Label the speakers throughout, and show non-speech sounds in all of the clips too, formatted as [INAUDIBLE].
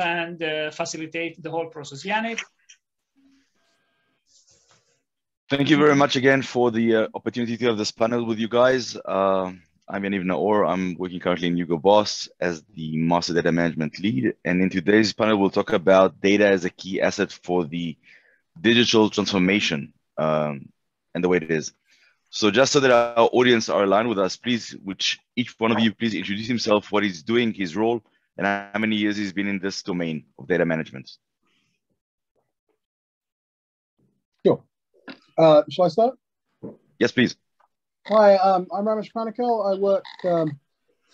Speaker 1: and uh, facilitate the whole process. Yannick?
Speaker 2: Thank you very much again for the uh, opportunity to have this panel with you guys. Uh, I'm Yaniv Naor. I'm working currently in Hugo Boss as the master data management lead. And in today's panel, we'll talk about data as a key asset for the digital transformation um, and the way it is. So just so that our audience are aligned with us, please, which each one of you, please introduce himself, what he's doing, his role, and how many years he's been in this domain of data management.
Speaker 3: Sure. Uh, shall I start?
Speaker 2: Yes, please.
Speaker 3: Hi, um, I'm Ramesh Panakkal. I work um,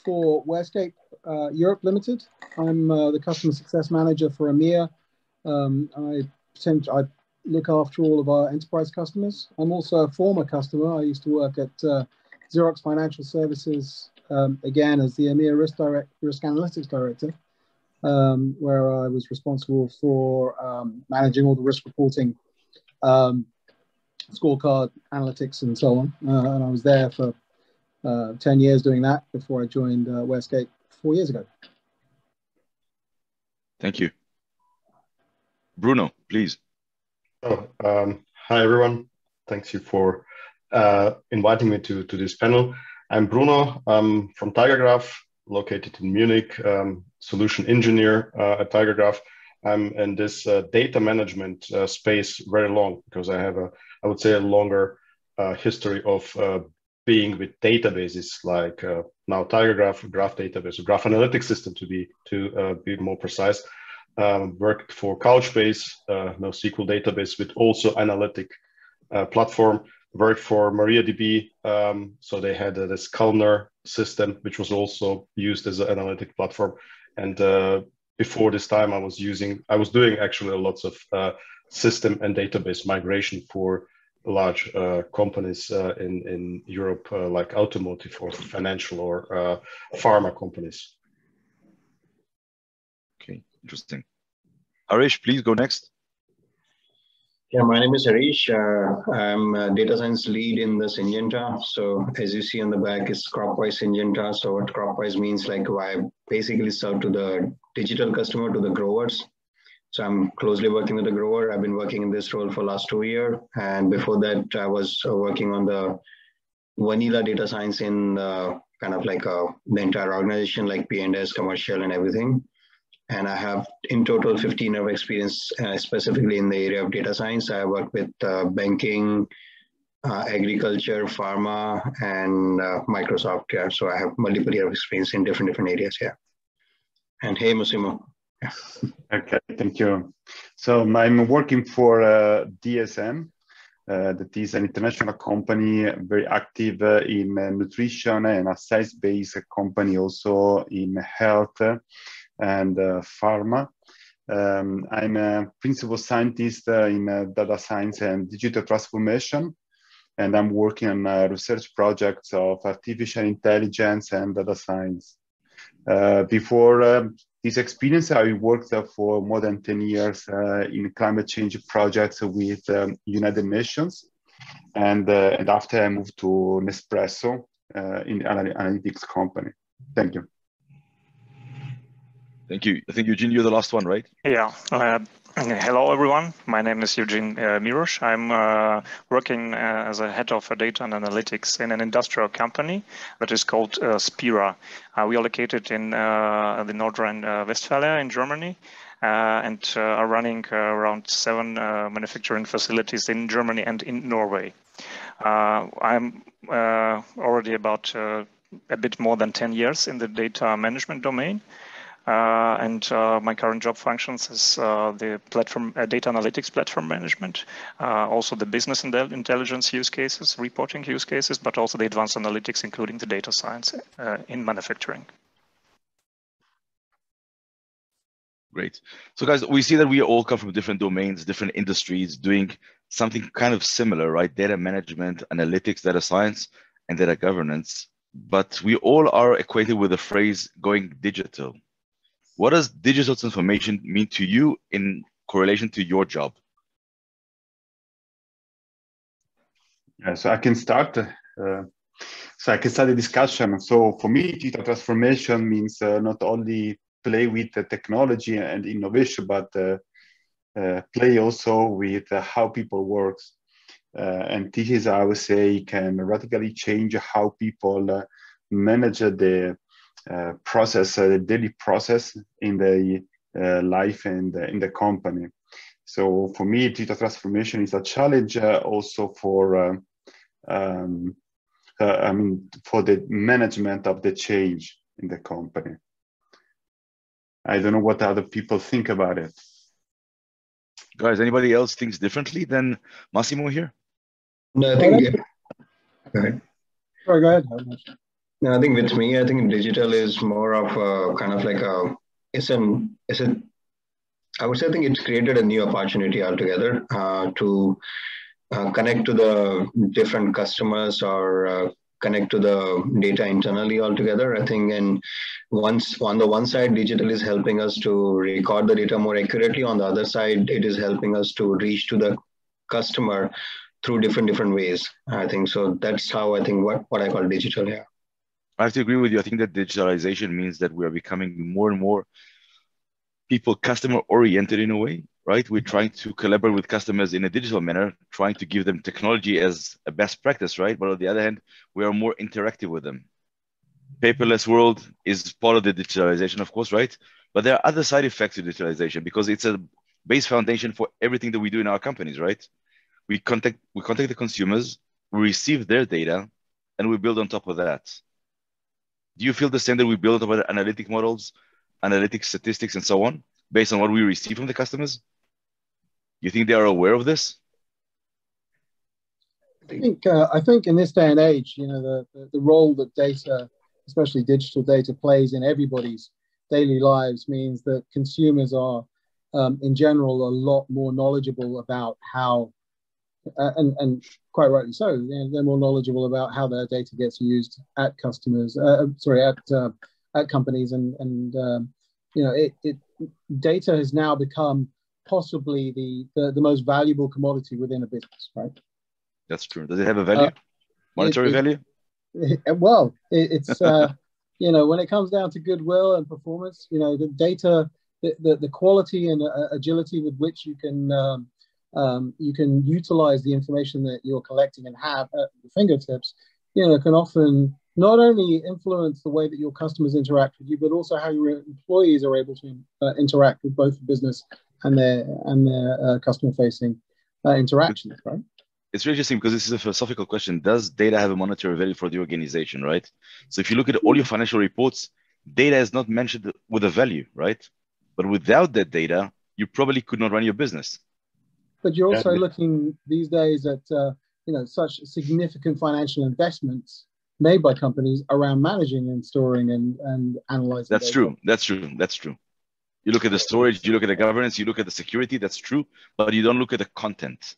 Speaker 3: for WhereScape uh, Europe Limited. I'm uh, the customer success manager for EMEA. Um, I, I look after all of our enterprise customers. I'm also a former customer. I used to work at uh, Xerox Financial Services, um, again, as the EMEA Risk, Direct, Risk Analytics Director, um, where I was responsible for um, managing all the risk reporting, um, scorecard analytics, and so on. Uh, and I was there for uh, 10 years doing that before I joined uh, WhereScape four years ago.
Speaker 2: Thank you. Bruno, please.
Speaker 4: Oh, um, hi everyone. Thanks you for uh, inviting me to, to this panel. I'm Bruno. I'm from TigerGraph, located in Munich, um, solution engineer uh, at TigerGraph. I'm in this uh, data management uh, space very long because I have a, I would say, a longer uh, history of uh, being with databases like now TigerGraph, Graph Database, Graph Analytics System to be to be more precise um, worked for Couchbase, uh, NoSQL database with also analytic uh, platform. Worked for MariaDB, um, so they had uh, this Columnar system, which was also used as an analytic platform. And uh, before this time, I was using, I was doing actually a lots of uh, system and database migration for large uh, companies in in Europe, like automotive or financial or pharma companies.
Speaker 2: Okay, interesting. Harish, please go next.
Speaker 5: Yeah, my name is Harish. Uh, I'm a data science lead in the Syngenta. So as you see on the back, it's Cropwise Syngenta. So what Cropwise means, like I basically serve to the digital customer, to the growers. So I'm closely working with the grower. I've been working in this role for last two years. And before that, I was uh, working on the vanilla data science in uh, kind of like uh, the entire organization, like P&S, commercial and everything and I have in total 15 years of experience uh, specifically in the area of data science. I work with uh, banking, uh, agriculture, pharma, and uh, Microsoft. Yeah. So I have multiple years of experience in different different areas. Yeah. And hey, Massimo. Yeah.
Speaker 6: Okay, thank you. So I'm working for uh, DSM. Uh, that is an international company very active in nutrition and a science-based company also in health and uh, pharma. Um, I'm a principal scientist uh, in uh, data science and digital transformation, and I'm working on research projects of artificial intelligence and data science. before this experience, I worked for more than 10 years in climate change projects with um, United Nations. And, and after I moved to Nespresso in an analytics company. Thank you.
Speaker 2: Thank you. I think Eugene, you're the last one, right?
Speaker 7: Yeah. Uh, hello, everyone. My name is Eugen uh, Mirosch. I'm uh, working uh, as a head of data and analytics in an industrial company that is called uh, Speira. Uh, we are located in the Northern Westphalia in Germany. and are running around seven manufacturing facilities in Germany and in Norway. I'm already about a bit more than 10 years in the data management domain. Uh, and uh, my current job functions is uh, the platform data analytics platform management, also the business intelligence use cases, reporting use cases, but also the advanced analytics, including the data science in manufacturing.
Speaker 2: Great. So guys, we see that we all come from different domains, different industries, doing something kind of similar, right? Data management, analytics, data science, and data governance. But we all are equated with the phrase going digital. What does digital transformation mean to you in correlation to your job?
Speaker 6: Yeah, so I can start. Uh, so I can start the discussion. So for me, digital transformation means uh, not only play with the technology and innovation, but uh, uh, play also with uh, how people work. Uh, and this is, I would say, can radically change how people manage the Uh, process, uh, the daily process in the uh, life and in the company. So for me, digital transformation is a challenge also for um, uh, I mean, for the management of the change in the company. I don't know what other people think about it.
Speaker 2: Guys, anybody else thinks differently than Massimo here?
Speaker 5: No, I think. Yeah. Go ahead.
Speaker 3: Sorry, go ahead.
Speaker 5: I think with me, I think digital is more of a kind of like a. It's an. It's a. I would say I think it's created a new opportunity altogether uh, to uh, connect to the different customers or uh, connect to the data internally altogether. I think, and once on the one side, digital is helping us to record the data more accurately. On the other side, it is helping us to reach to the customer through different different ways. I think so. That's how I think what what I call digital. Yeah.
Speaker 2: I have to agree with you. I think that digitalization means that we are becoming more and more people customer oriented in a way right? We're trying to collaborate with customers in a digital manner, trying to give them technology as a best practice, right? But on the other hand, we are more interactive with them. Paperless world is part of the digitalization, of course, right? But there are other side effects to digitalization because it's a base foundation for everything that we do in our companies, right? We contact we contact the consumers, we receive their data, and we build on top of that. Do you feel the that we build about analytic models, analytic statistics, and so on, based on what we receive from the customers? You think they are aware of this?
Speaker 3: I think uh, I think in this day and age, you know, the, the, the role that data, especially digital data, plays in everybody's daily lives means that consumers are, um, in general, a lot more knowledgeable about how, uh, and and quite rightly so, they're more knowledgeable about how their data gets used at customers, uh, sorry, at uh, at companies, and and um, you know, it, it data has now become possibly the, the, the most valuable commodity within a business, right?
Speaker 2: That's true. Does it have a value? Uh, Monetary
Speaker 3: it,
Speaker 2: value?
Speaker 3: It, well, it's uh, [LAUGHS] you know when it comes down to goodwill and performance, you know the data, the, the, the quality and uh, agility with which you can um, um, you can utilize the information that you're collecting and have at your fingertips, you know, can often not only influence the way that your customers interact with you, but also how your employees are able to uh, interact with both the business and their and their uh, customer facing uh, interactions, right?
Speaker 2: It's really interesting because this is a philosophical question. Does data have a monetary value for the organization, right? So if you look at all your financial reports, data is not mentioned with a value, right? But without that data, you probably could not run your business.
Speaker 3: But you're also yeah. looking these days at uh, you know such significant financial investments made by companies around managing and storing and, and analyzing.
Speaker 2: That's data. true. That's true. That's true. You look at the storage, you look at the governance, you look at the security. That's true, but you don't look at the content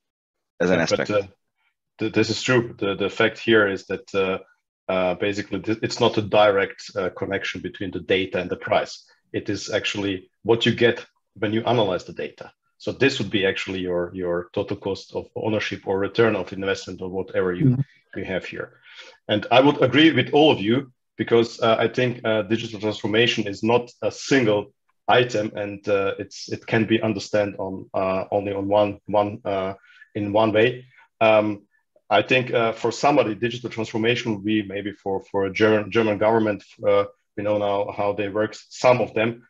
Speaker 2: as an aspect. But, uh,
Speaker 4: th- this is true. The the fact here is that uh, uh, basically th- it's not a direct uh, connection between the data and the price. It is actually what you get when you analyze the data. So this would be actually your your total cost of ownership or return of investment or whatever you mm-hmm. you have here. And I would agree with all of you because uh, I think uh, digital transformation is not a single item and uh, it's it can be understood on uh, only on one one uh, in one way. Um, I think uh, for somebody, digital transformation would be maybe for for a German German government. Uh, we know now how they work. Some of them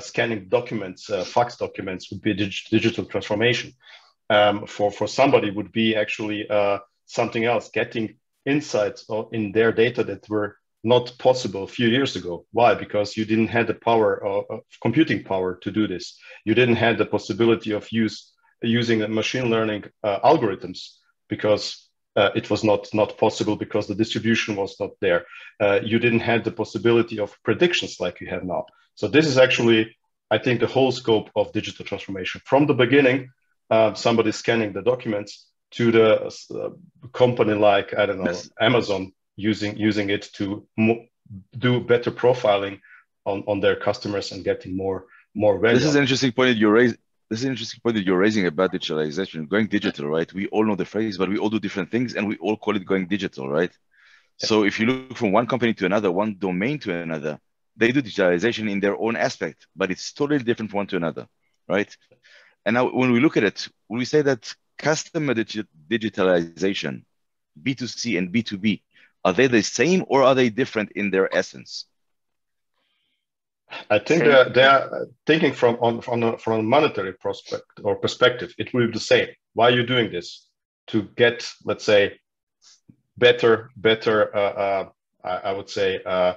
Speaker 4: scanning documents, fax documents, would be dig digital transformation. Um, for for somebody would be actually something else, getting insights in their data that were not possible a few years ago. Why? Because you didn't have the power of, of computing power to do this. You didn't have the possibility of use using machine learning uh, algorithms because uh, it was not not possible because the distribution was not there. Uh, you didn't have the possibility of predictions like you have now. So this is actually, I think, the whole scope of digital transformation. From the beginning, uh, somebody scanning the documents to the uh, company like I don't know yes. Amazon using using it to mo- do better profiling on, on their customers and getting more more value.
Speaker 2: This is an interesting point you raise. This is an interesting point that you're raising about digitalization, going digital, right? We all know the phrase, but we all do different things, and we all call it going digital, right? Yeah. So if you look from one company to another, one domain to another, they do digitalization in their own aspect, but it's totally different from one to another, right? And now when we look at it, when we say that customer digi digitalization, B2C and B2B, are they the same or are they different in their essence?
Speaker 4: I think they're, they're thinking from on from a, from a monetary prospect or perspective. It will be the same. Why are you doing this? To get, let's say, better, better. Uh, uh, I, I, would say uh,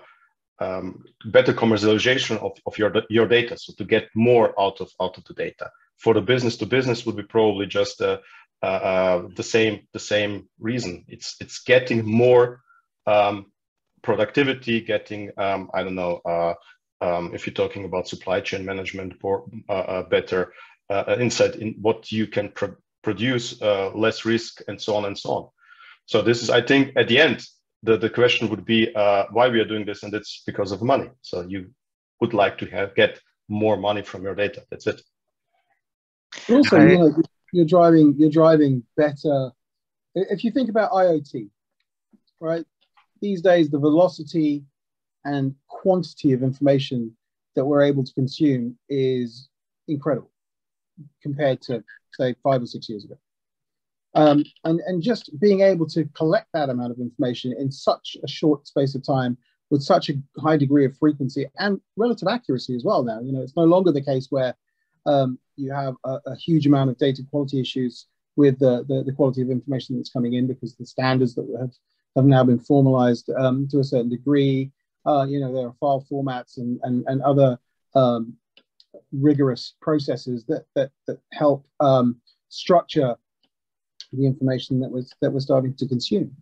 Speaker 4: um, better commercialization of, of your your data. So to get more out of out of the data. For the business to business would be probably just uh, uh, uh, the same the same reason. It's it's getting more um, productivity, getting um, I don't know um, if you're talking about supply chain management, or uh, uh, better uh, insight in what you can pro produce, less risk, and so on and so on. So this is, I think, at the end, the, the question would be why we are doing this, and it's because of money. So you would like to have get more money from your data. That's it.
Speaker 3: Also, you know, you're driving you're driving better. If you think about IoT, right? These days, the velocity and quantity of information that we're able to consume is incredible compared to say five or six years ago. Um, and, and just being able to collect that amount of information in such a short space of time with such a high degree of frequency and relative accuracy as well now. You know, it's no longer the case where um, you have a, a, huge amount of data quality issues with the, the, the, quality of information that's coming in because the standards that have, have now been formalized um, to a certain degree. Uh, you know, there are file formats and, and, and other um, rigorous processes that, that, that help um, structure the information that was that we're starting to consume.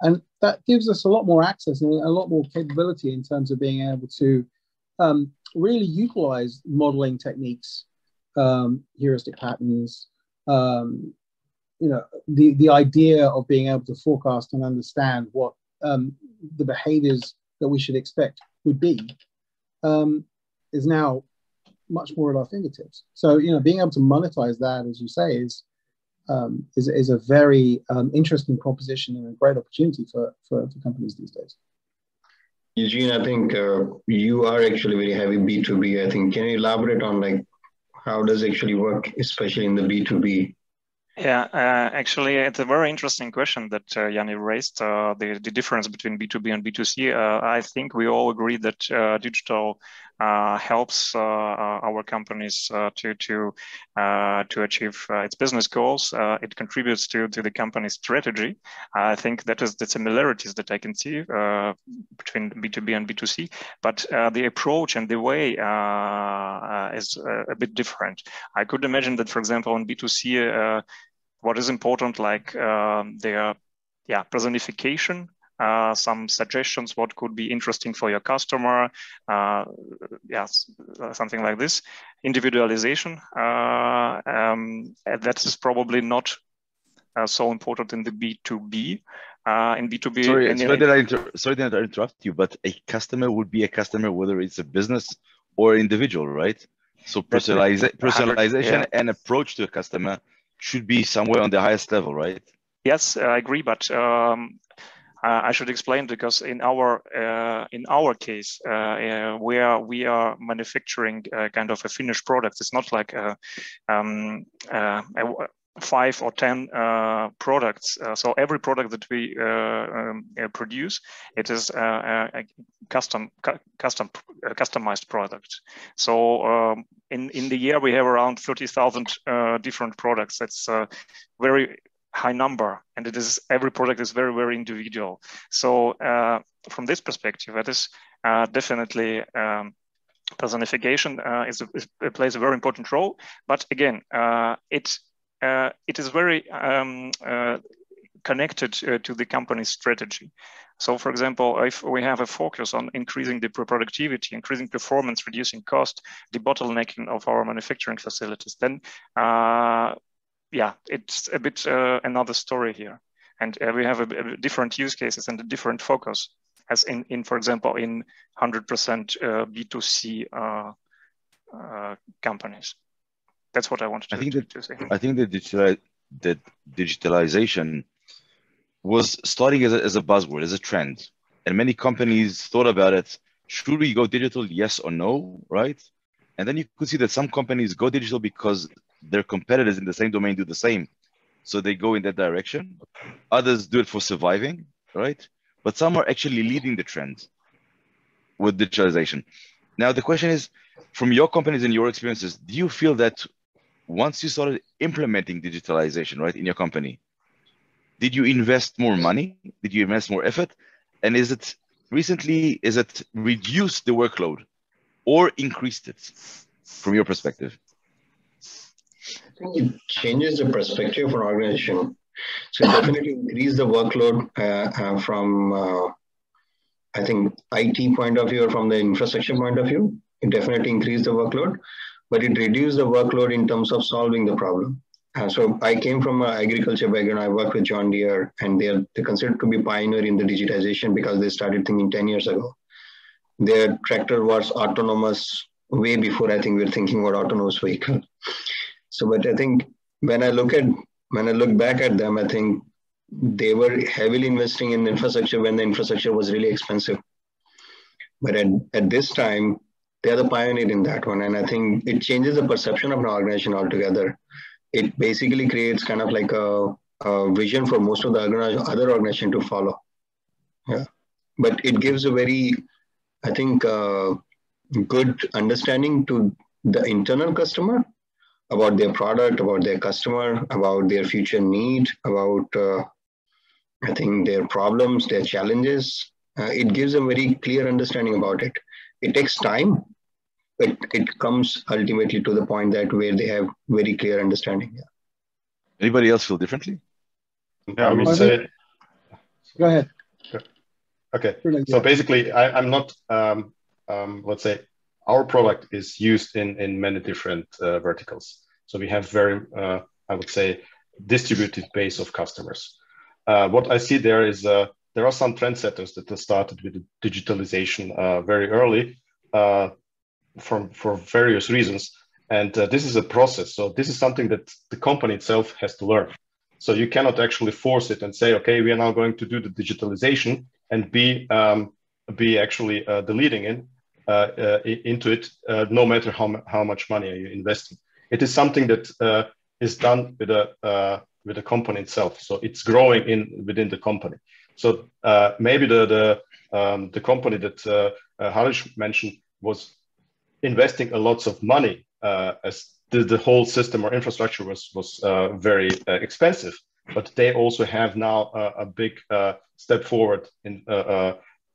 Speaker 3: And that gives us a lot more access and a lot more capability in terms of being able to um, really utilize modeling techniques, um, heuristic patterns, um, you know, the, the idea of being able to forecast and understand what um, the behaviors that we should expect would be um, is now much more at our fingertips. So you know, being able to monetize that, as you say, is um, is, is a very um, interesting proposition and a great opportunity for, for, for companies these days.
Speaker 5: Eugene, I think uh, you are actually very heavy B2B. I think, can you elaborate on like how does actually work, especially in the B2B
Speaker 7: yeah, uh, actually, it's a very interesting question that uh, Yanni raised. Uh, the, the difference between B2B and B2C. Uh, I think we all agree that uh, digital Uh, helps uh, uh, our companies to to to achieve its business goals. it contributes to to the company's strategy. I think that is the similarities that I can see between B2B and B2C. But the approach and the way is a bit different. I could imagine that, for example, on B2C what is important, like um, their yeah personification, uh, some suggestions what could be interesting for your customer, uh, yes, something like this. Individualization, uh, um, that is probably not uh, so important in the B2B. Uh, in B2B,
Speaker 2: sorry, sorry, that I inter- sorry that I interrupt you, but a customer would be a customer whether it's a business or individual, right? So personaliza- personalization yeah. and approach to a customer should be somewhere on the highest level, right?
Speaker 7: Yes, I agree, but um, I should explain because in our uh, in our case, uh, uh, where we are manufacturing kind of a finished product, it's not like a, um, a five or ten uh, products. Uh, so every product that we uh, um, produce, it is a, custom, cu custom, customized product. So um, in in the year we have around thirty thousand different products. That's very high number, and it is every product is very very individual. So from this perspective, that is definitely. Um, personification uh, is, is, plays a very important role. But again, uh, it uh, it is very um, uh, connected uh, to the company's strategy. So for example, if we have a focus on increasing the productivity, increasing performance, reducing cost, the bottlenecking of our manufacturing facilities, then uh, yeah, it's a bit uh, another story here. And uh, we have a, a different use cases and a different focus as in, in for example, in 100% B2C companies. That's what I wanted to, I think that, to say.
Speaker 2: I think that digital, that digitalization was starting as a, as a buzzword, as a trend. And many companies thought about it should we go digital, yes or no, right? And then you could see that some companies go digital because their competitors in the same domain do the same. So they go in that direction. Others do it for surviving, right? But some are actually leading the trend with digitalization. Now, the question is from your companies and your experiences, do you feel that once you started implementing digitalization, right, in your company, did you invest more money? Did you invest more effort? And is it recently, is it reduced the workload or increased it from your perspective?
Speaker 5: It changes the perspective of an organization. So definitely increase the workload uh, uh, from, uh, I think, IT point of view or from the infrastructure point of view. It definitely increased the workload, but it reduced the workload in terms of solving the problem. So I came from an agriculture background. I worked with John Deere, and they are they're considered to be pioneer in the digitization because they started thinking 10 years ago. Their tractor was autonomous way before I think we are thinking about autonomous vehicle. So, but I think when I look at when I look back at them, I think they were heavily investing in infrastructure when the infrastructure was really expensive. But at, at this time, they're the pioneer in that one. And I think it changes the perception of an organization altogether. It basically creates kind of like a, a vision for most of the other organization to follow. Yeah. But it gives a very, I think, uh, good understanding to the internal customer about their product, about their customer, about their future need, about uh, I think their problems, their challenges. Uh, it gives a very clear understanding about it. It takes time, but it comes ultimately to the point that where they have very clear understanding. Yeah.
Speaker 2: Anybody else feel differently?
Speaker 4: Yeah, I would say.
Speaker 3: Go ahead.
Speaker 4: Okay. So basically, I, am not. Um, um, let's say our product is used in, in many different uh, verticals. So we have very, uh, I would say, distributed base of customers. Uh, what I see there is uh, there are some trendsetters that started with digitalization uh, very early uh, from, for various reasons. And this is a process. So this is something that the company itself has to learn. So you cannot actually force it and say, okay, we are now going to do the digitalization and be um, be actually the leading in uh, uh, into it, uh, no matter how, how much money are you investing. It is something that is done with a with the company itself. So it's growing in within the company. So uh, maybe the the um, the company that uh, uh, Harish mentioned was investing a lots of money uh, as the, the whole system or infrastructure was was very expensive. But they also have now a big step forward in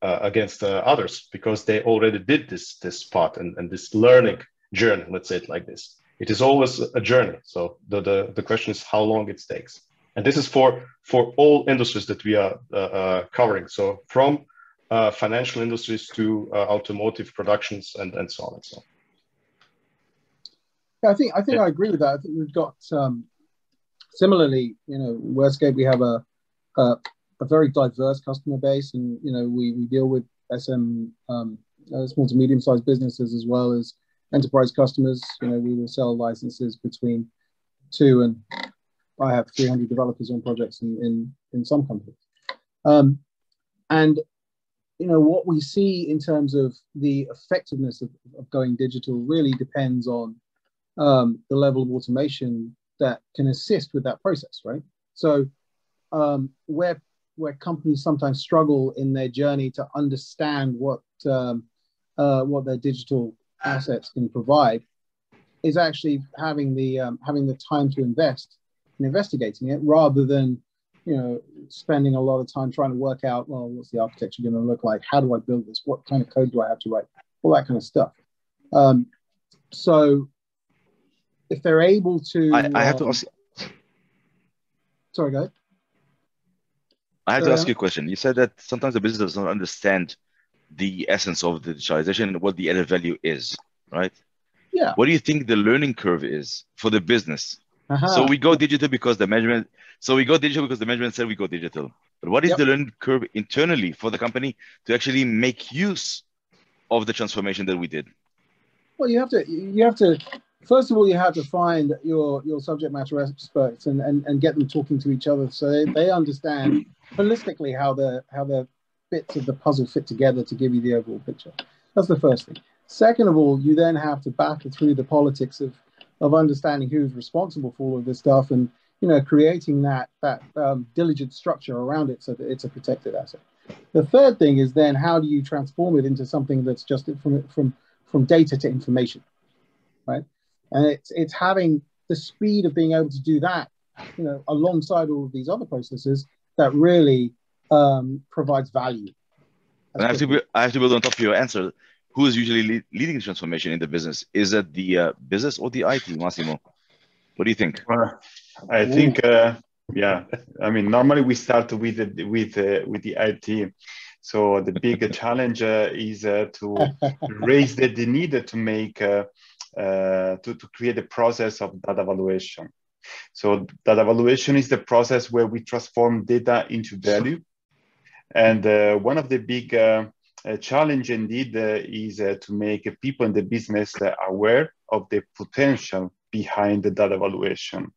Speaker 4: uh, against uh, others because they already did this this part and, and this learning journey let's say it like this. It is always a journey. So the, the the question is how long it takes. And this is for for all industries that we are uh, uh covering. So from uh, financial industries to uh, automotive productions and and so on and so on.
Speaker 3: Yeah, I think I think yeah. I agree with that. I think we've got um, similarly, you know, WhereScape we have a, a a very diverse customer base, and you know we, we deal with SM um, uh, small to medium sized businesses as well as enterprise customers. You know we will sell licenses between two and I have 300 developers on projects in in, in some companies, um, and you know what we see in terms of the effectiveness of, of going digital really depends on um, the level of automation that can assist with that process, right? So um, where where companies sometimes struggle in their journey to understand what um, uh, what their digital assets can provide is actually having the um, having the time to invest in investigating it rather than you know spending a lot of time trying to work out well what's the architecture going to look like? How do i build this? What kind of code do i have to write? All that kind of stuff. Um, so if they're able to
Speaker 2: i, I have to um, ask
Speaker 3: sorry go ahead
Speaker 2: I have to ask you a question. You said that sometimes the business does not understand the essence of the digitalization and what the added value is, right?
Speaker 3: Yeah.
Speaker 2: What do you think the learning curve is for the business? Uh-huh. So we go digital because the management. So we go digital because the management said we go digital. But what is yep. the learning curve internally for the company to actually make use of the transformation that we did?
Speaker 3: Well, you have to. You have to first of all, you have to find your your subject matter experts and, and, and get them talking to each other so they, they understand holistically how the how the bits of the puzzle fit together to give you the overall picture. That's the first thing. Second of all, you then have to battle through the politics of of understanding who's responsible for all of this stuff and you know creating that that um, diligent structure around it so that it's a protected asset. The third thing is then how do you transform it into something that's just from from from data to information, right? And it's it's having the speed of being able to do that, you know, alongside all of these other processes that really um, provides value.
Speaker 2: And I have to be, I have to build on top of your answer. Who is usually lead, leading the transformation in the business? Is it the uh, business or the IT, Massimo? What do you think?
Speaker 6: Well, I think, uh, yeah. I mean, normally we start with the, with uh, with the IT. So the big [LAUGHS] challenge uh, is uh, to raise the, the need to make uh, to to create a process of data evaluation. So data evaluation is the process where we transform data into value. And uh, one of the big uh, uh, challenge indeed is to make people in the business aware of the potential behind the data evaluation.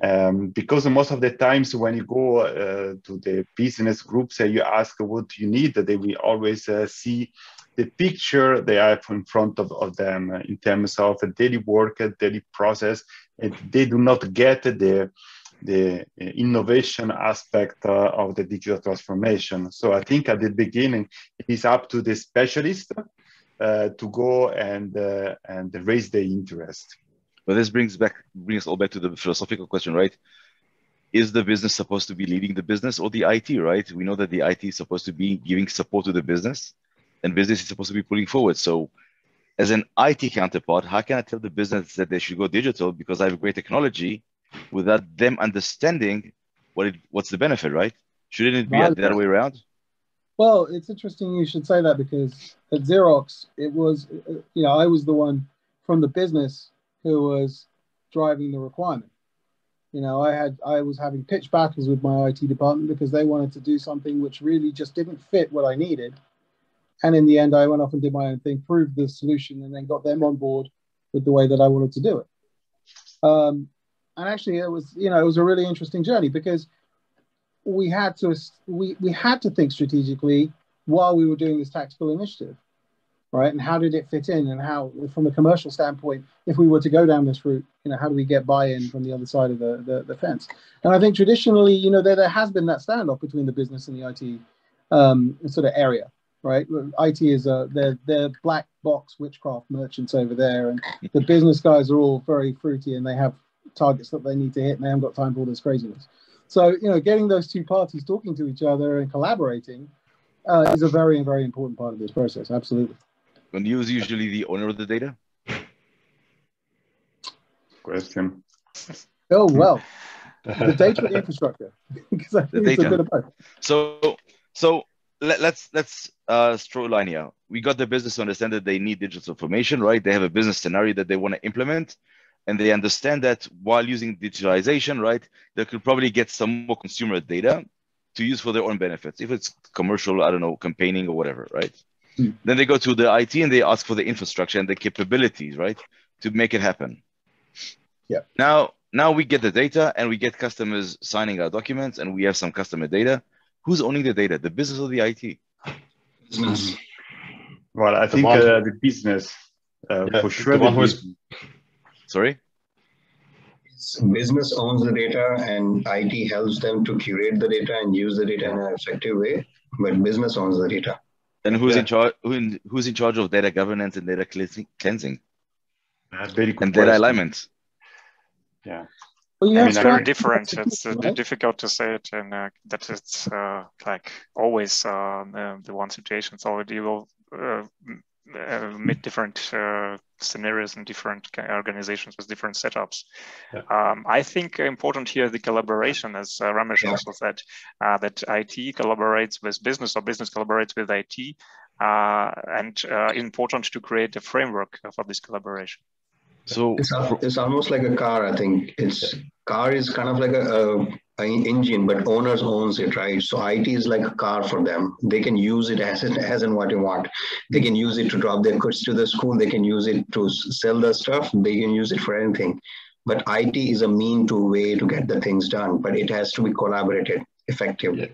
Speaker 6: Um, because most of the times when you go uh, to the business groups and you ask what you need, they will always uh, see the picture they have in front of, of them in terms of a daily work, daily process, and they do not get the the innovation aspect uh, of the digital transformation. So I think at the beginning, it is up to the specialist uh, to go and uh, and raise the interest.
Speaker 2: But this brings back brings all back to the philosophical question, right? Is the business supposed to be leading the business or the IT, right? We know that the IT is supposed to be giving support to the business, and business is supposed to be pulling forward. So as an IT counterpart, how can I tell the business that they should go digital because I have great technology without them understanding what it, what's the benefit, right? Shouldn't it be the other way around?
Speaker 3: Well, it's interesting you should say that because at Xerox, it was, you know, I was the one from the business who was driving the requirement. You know, I had I was having pitch battles with my IT department because they wanted to do something which really just didn't fit what I needed. And in the end, I went off and did my own thing, proved the solution, and then got them on board with the way that I wanted to do it. Um, and actually, it was you know it was a really interesting journey because we had to we we had to think strategically while we were doing this tactical initiative, right? And how did it fit in? And how, from a commercial standpoint, if we were to go down this route, you know, how do we get buy-in from the other side of the the, the fence? And I think traditionally, you know, there there has been that standoff between the business and the IT um, sort of area right? IT is a they're they're black box witchcraft merchants over there, and the business guys are all very fruity and they have targets that they need to hit, and they haven't got time for all this craziness. So you know, getting those two parties talking to each other and collaborating uh, is a very very important part of this process. Absolutely.
Speaker 2: And who's usually the owner of the data?
Speaker 6: Question.
Speaker 3: Oh well, [LAUGHS] the data infrastructure, [LAUGHS] because I think
Speaker 2: the
Speaker 3: it's
Speaker 2: data.
Speaker 3: a bit of both.
Speaker 2: So so let, let's let's uh, a line here. We got the business to understand that they need digital transformation, right? They have a business scenario that they want to implement, and they understand that while using digitalization, right, they could probably get some more consumer data to use for their own benefits. If it's commercial, I don't know, campaigning or whatever, right?
Speaker 3: Hmm.
Speaker 2: Then they go to the IT and they ask for the infrastructure and the capabilities, right, to make it happen.
Speaker 3: Yeah.
Speaker 2: Now, now we get the data and we get customers signing our documents and we have some customer data Who's owning the data, the business or the IT?
Speaker 5: Business.
Speaker 6: Well, I
Speaker 4: The
Speaker 6: think
Speaker 4: one-
Speaker 6: uh, the business uh,
Speaker 4: Yeah,
Speaker 6: for sure.
Speaker 4: the
Speaker 6: The
Speaker 4: one who is-
Speaker 2: Sorry?
Speaker 5: Business owns the data and IT helps them to curate the data and use the data in an effective way, but business owns the data.
Speaker 2: And who's
Speaker 4: Yeah.
Speaker 2: in charge? Who in, who's in charge of data governance and data cleansing, cleansing
Speaker 6: Uh, very good
Speaker 2: and data alignment?
Speaker 6: Yeah.
Speaker 3: Well, you
Speaker 6: I
Speaker 3: have
Speaker 6: mean, I
Speaker 7: very
Speaker 3: strong
Speaker 7: different. It's uh,
Speaker 3: right?
Speaker 7: difficult to say it, and uh, that it's uh, like always uh, the, the one situation. So you will uh, uh, meet different uh, scenarios and different organizations with different setups.
Speaker 4: Yeah.
Speaker 7: Um, I think important here the collaboration, as uh, Ramesh
Speaker 5: Yeah.
Speaker 7: also said, uh, that IT collaborates with business or business collaborates with IT, uh, and uh, important to create a framework for this collaboration.
Speaker 2: So
Speaker 5: It's, it's almost like a car. I think it's car is kind of like a, a, a engine, but owners owns it, right? So IT is like a car for them. They can use it as it as and what they want. They can use it to drop their kids to the school. They can use it to sell the stuff. They can use it for anything. But IT is a mean to way to get the things done, but it has to be collaborated effectively.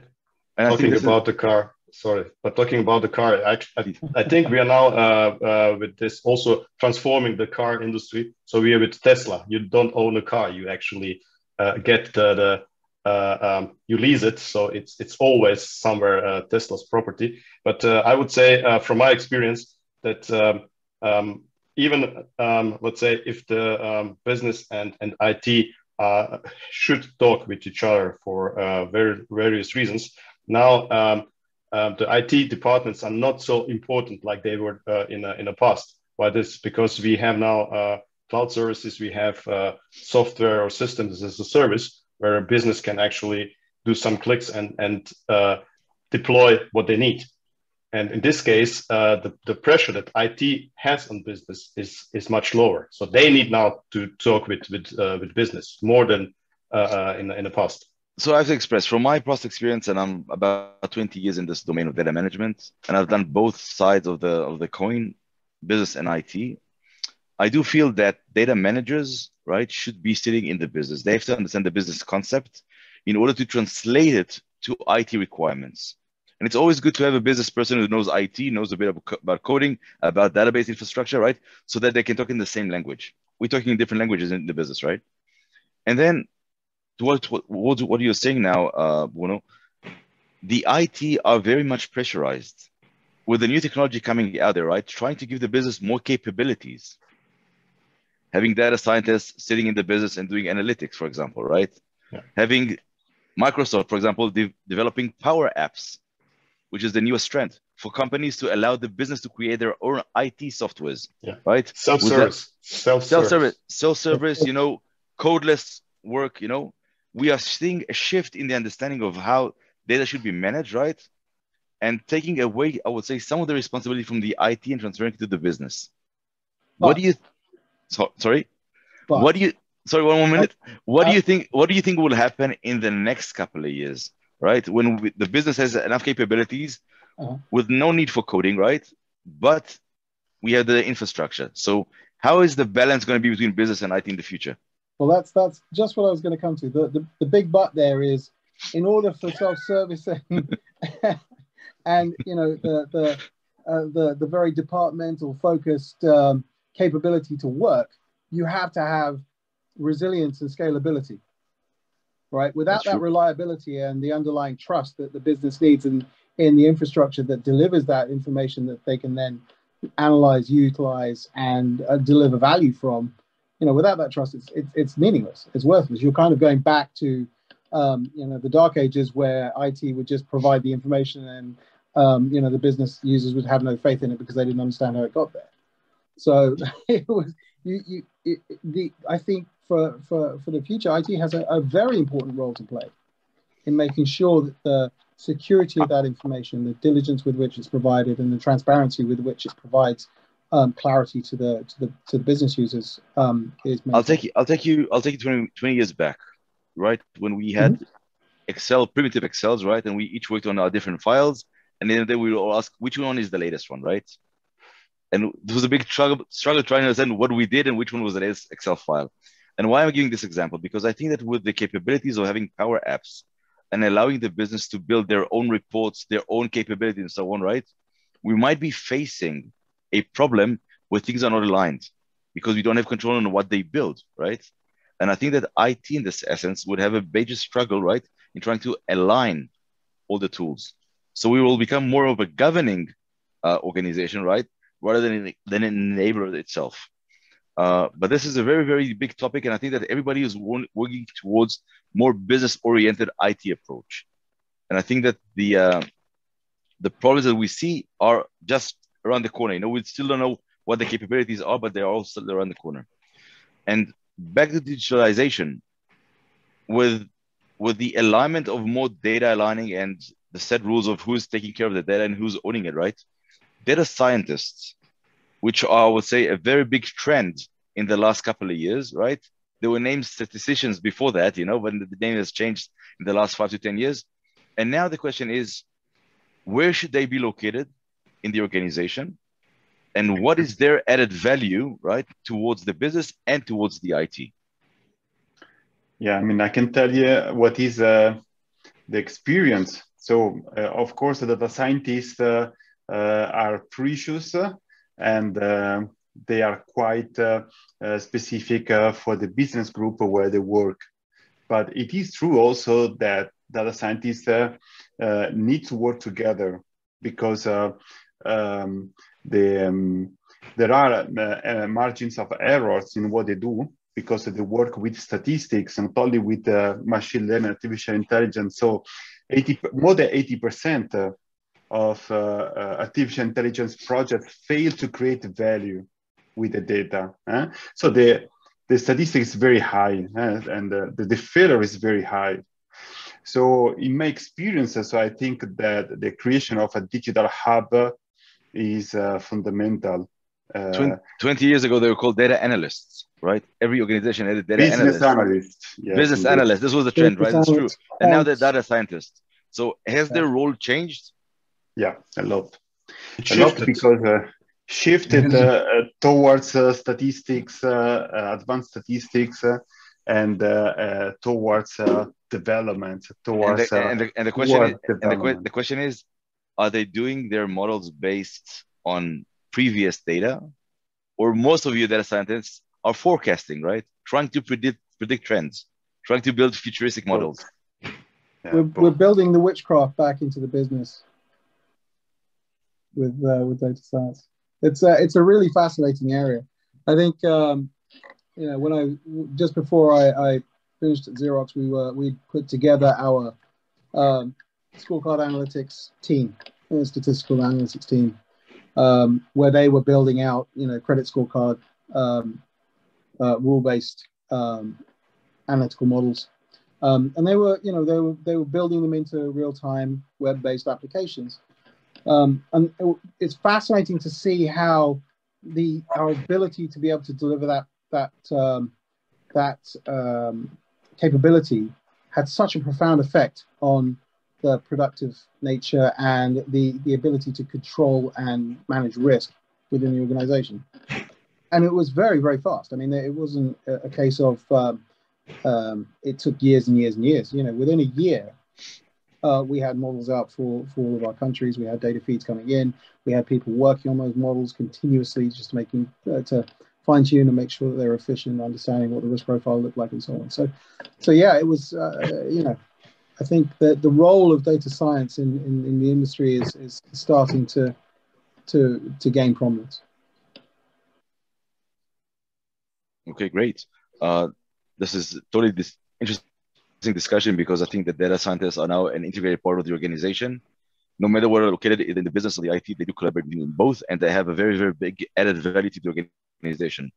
Speaker 2: and I think
Speaker 4: Talking
Speaker 2: this is-
Speaker 4: about the car, sorry, but talking about the car, I, I, I think we are now uh, uh, with this also transforming the car industry. So we are with Tesla. You don't own a car; you actually uh, get the, the uh, um, you lease it. So it's it's always somewhere uh, Tesla's property. But uh, I would say, from my experience, that um, um, even um, let's say if the um, business and and IT should talk with each other for very various reasons now um, the IT departments are not so important like they were uh, in, in the past. Why this? Because we have now uh, cloud services, we have uh, software or systems as a service where a business can actually do some clicks and, and uh, deploy what they need. And in this case, uh, the, the pressure that IT has on business is, is much lower. So they need now to talk with, with, uh, with business more than in, in the past
Speaker 2: so I've to express from my past experience, and I'm about 20 years in this domain of data management, and I've done both sides of the of the coin, business and IT. I do feel that data managers, right, should be sitting in the business. They have to understand the business concept in order to translate it to IT requirements. And it's always good to have a business person who knows IT, knows a bit about coding, about database infrastructure, right? So that they can talk in the same language. We're talking in different languages in the business, right? And then what what what, what you're saying now, uh, Bruno, the IT are very much pressurized with the new technology coming out there, right? Trying to give the business more capabilities. Having data scientists sitting in the business and doing analytics, for example, right? Yeah. Having Microsoft, for example, de developing Power Apps, which is the newest trend for companies to allow the business to create their own IT softwares,
Speaker 4: yeah.
Speaker 2: right?
Speaker 4: Self-service,
Speaker 2: self-service, self-service, self-service. You know, codeless work. You know, we are seeing a shift in the understanding of how data should be managed, right? And taking away, I would say, some of the responsibility from the IT and transferring it to the business. But, what do you? So, sorry. But, what do you? Sorry, one more minute. What uh, do you think? What do you think will happen in the next couple of years, right? When we, the business has enough capabilities, uh-huh. with no need for coding, right? But we have the infrastructure. So, how is the balance going to be between business and IT in the future?
Speaker 3: Well, that's that's just what I was going to come to. The, the, the big but there is, in order for self-servicing, [LAUGHS] and you know the the uh, the the very departmental focused um, capability to work, you have to have resilience and scalability, right? Without That's that true. reliability and the underlying trust that the business needs in in the infrastructure that delivers that information that they can then analyze, utilize, and uh, deliver value from, you know, without that trust, it's, it's, it's meaningless. It's worthless. You're kind of going back to, um, you know, the dark ages where IT would just provide the information and, um, you know, the business users would have no faith in it because they didn't understand how it got there. So [LAUGHS] it was, you, you, it, the, I think for, for, for the future, IT has a, a very important role to play in making sure that the security of that information, the diligence with which it's provided, and the transparency with which it provides um, clarity to the to the to the business users um, is.
Speaker 2: I'll take you. I'll take you. I'll take you 20, 20 years back, right when we had mm-hmm. Excel primitive Excels, right, and we each worked on our different files, and then they will all ask which one is the latest one, right? And there was a big struggle struggle trying to understand what we did and which one was the latest Excel file. And why am I giving this example? Because I think that with the capabilities of having Power Apps and allowing the business to build their own reports, their own capabilities, and so on, right? We might be facing a problem where things are not aligned because we don't have control on what they build, right? And I think that IT in this essence would have a major struggle, right, in trying to align all the tools. So we will become more of a governing uh, organization, right, rather than than an enabler itself. Uh, but this is a very very big topic, and I think that everybody is working towards more business-oriented IT approach. And I think that the uh, the problems that we see are just around the corner. You know, we still don't know what the capabilities are, but they're all still around the corner. And back to digitalization, with with the alignment of more data aligning and the set rules of who's taking care of the data and who's owning it, right? Data scientists, which are, I would say, a very big trend in the last couple of years, right? They were named statisticians before that, you know, but the name has changed in the last five to 10 years. And now the question is, where should they be located? In the organization and what is their added value right towards the business and towards the IT
Speaker 6: yeah I mean I can tell you what is uh, the experience. So of course, the data scientists are precious and they are quite specific for the business group where they work. But it is true also that data scientists uh, uh, need to work together because uh, um, the, um, there are margins of errors in what they do because they work with statistics and only with machine learning, artificial intelligence. So 80, more than 80% of uh, uh, artificial intelligence projects fail to create value with the data. Eh? So the, the statistics is very high eh? and the, the failure is very high. So in my experiences, so I think that the creation of a digital hub is uh, fundamental.
Speaker 2: Uh, 20, 20, years ago, they were called data analysts, right? Every organization had a data
Speaker 6: business
Speaker 2: analyst.
Speaker 6: analyst.
Speaker 2: Yes, business indeed. analyst. This was the trend, business right? It's true. And now they're data scientists. So has their role changed?
Speaker 6: Yeah, a lot. It a lot because uh, shifted uh, uh, towards uh, statistics, advanced statistics, and towards development towards
Speaker 2: and the, and the, and the question is, and the, the question is are they doing their models based on previous data? Or most of you data scientists are forecasting right? Trying to predict predict trends trying to build futuristic models.
Speaker 3: Yeah, we're, we're building the witchcraft back into the business with uh, with data science. It's a, it's a really fascinating area. I think um, you know when i just before i, I finished at Xerox, we were we put together our um, scorecard analytics team, statistical analytics team, um, where they were building out, you know, credit scorecard um, uh, rule-based um, analytical models, um, and they were, you know, they were they were building them into real-time web-based applications, um, and it, it's fascinating to see how the our ability to be able to deliver that that that um, capability had such a profound effect on the productive nature and the, the ability to control and manage risk within the organization. And it was very, very fast. I mean, it wasn't a, case of um, um, it took years and years and years. You know, within a year, uh, we had models out for, for all of our countries. We had data feeds coming in. We had people working on those models continuously, just making uh, to fine tune and make sure that they're efficient, understanding what the risk profile looked like, and so on. So, so yeah, it was uh, you know, I think that the role of data science in, in, in the industry is is starting to to to gain prominence.
Speaker 2: Okay, great. Uh, this is totally this interesting discussion because I think that data scientists are now an integrated part of the organization. No matter where they're located in the business or the IT, they do collaborate in both, and they have a very, very big added value to the organization organization.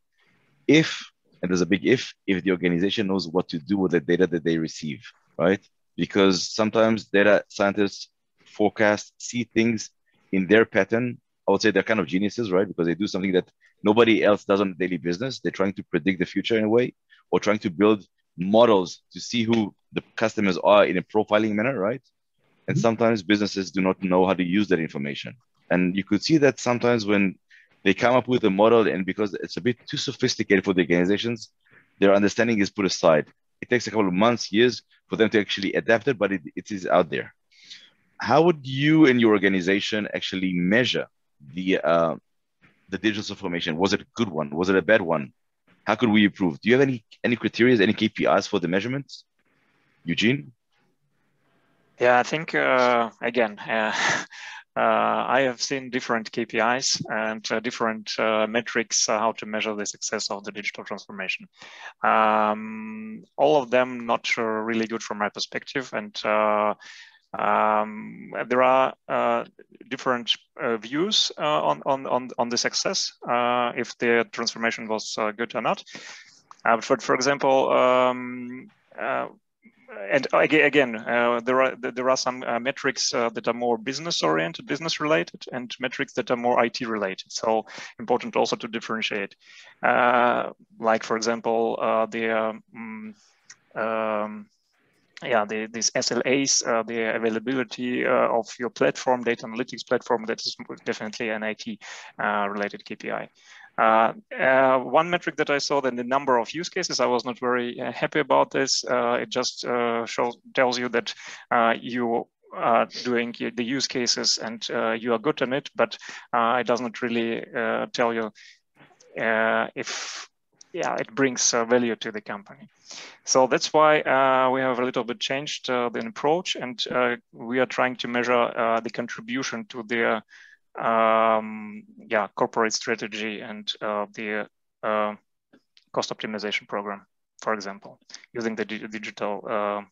Speaker 2: If, and there's a big if, if the organization knows what to do with the data that they receive, right? Because sometimes data scientists forecast, see things in their pattern. I would say they're kind of geniuses, right? Because they do something that nobody else does on daily business. They're trying to predict the future in a way, or trying to build models to see who the customers are in a profiling manner, right? And mm-hmm. sometimes businesses do not know how to use that information. And you could see that sometimes when they come up with a model and because it's a bit too sophisticated for the organizations their understanding is put aside it takes a couple of months years for them to actually adapt it but it, it is out there. How would you and your organization actually measure the uh, the digital transformation? Was it a good one? Was it a bad one? How could we improve? Do you have any any criteria any kpis for the measurements Eugen?
Speaker 7: Yeah i think uh, again uh, [LAUGHS] I have seen different KPIs and uh, different uh, metrics uh, how to measure the success of the digital transformation. Um, all of them not uh, really good from my perspective, and uh, um, there are different views on, on, on on the success if the transformation was good or not. but for example. Um, and again, uh, there are there are some uh, metrics uh, that are more business oriented, business related, and metrics that are more IT related. So important also to differentiate. Uh, like for example, uh, the um, um, yeah, the, these SLAs, uh, the availability of your platform, data analytics platform, that is definitely an IT related KPI. Uh, uh, one metric that I saw, then the number of use cases, I was not very uh, happy about this. Uh, it just shows tells you that you are doing the use cases and you are good in it, but it does not really tell you if yeah, it brings uh, value to the company. So that's why uh, we have a little bit changed uh, the approach and we are trying to measure the contribution to the um, yeah, corporate strategy and the cost optimization program, for example, using the digital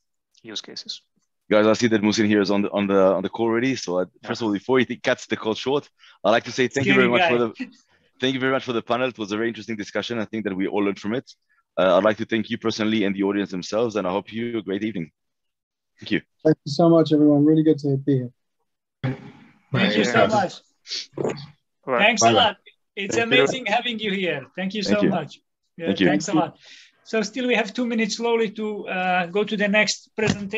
Speaker 7: use cases
Speaker 2: guys, I see that Musin here is on the on the on the call already. So I, first of all, before he cuts the call short, I'd like to say thank you very much guy. for the thank you very much for the panel. It was a very interesting discussion. I think that we all learned from it. Uh, I'd like to thank you personally and the audience themselves, and I hope you a great evening. Thank you.
Speaker 3: Thank you so much, everyone. Really good to be here.
Speaker 1: Thank you so much. Thanks a lot. It's thank amazing you. having you here. Thank you so thank you. much. Yeah, thank you. Thanks a lot. So still we have two minutes slowly to uh, go to the next presentation.